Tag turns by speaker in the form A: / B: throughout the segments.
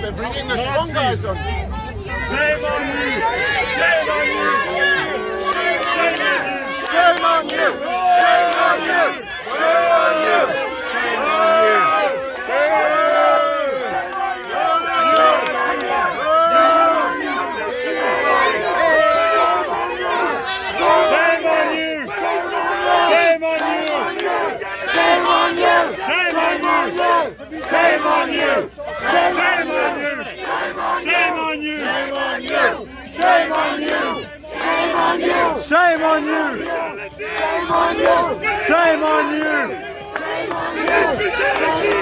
A: they're bringing the strong guys on.
B: Shame on you! Shame on you!
A: Shame on you! Shame on you! Shame on you! Shame on you!
B: Shame on you! Shame on you!
C: Shame on you!
B: Shame on you! Shame on you! Shame on you! Shame on you!
C: Shame on you! Shame on you!
B: Shame on you!
C: Shame on you!
B: Shame on you! Police brutality!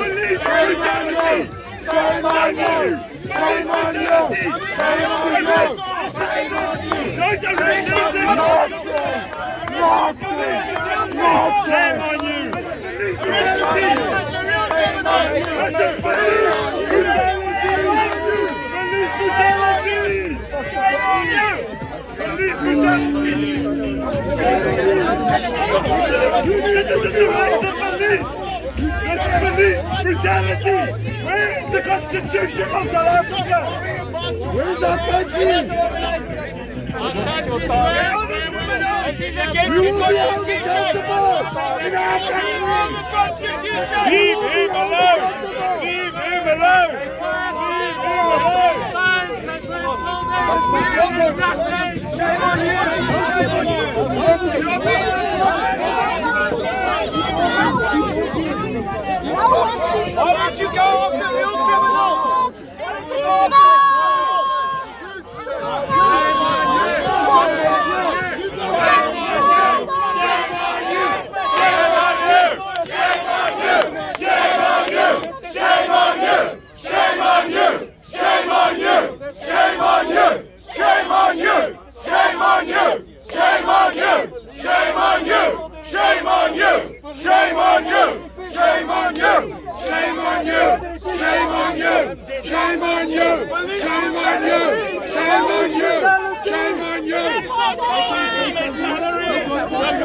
B: Police brutality!
C: Shame on you! Shame on you! Shame on you!
B: Don't arrest us! Shame on you! Police brutality! That's a police brutality! Police brutality! Shame on you! Police brutality! Doesn't arrest the police! That's police brutality! Where is the constitution of South Africa? Where's our country? We will be held accountable in our country! Leave him alone! Leave him alone! Leave him alone!
C: Shame on you! Shame on you! Why don't you go after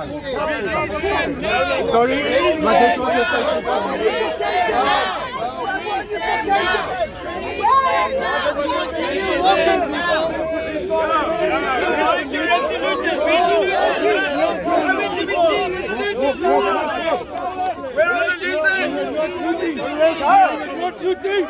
A: Sorry,
B: What you you think?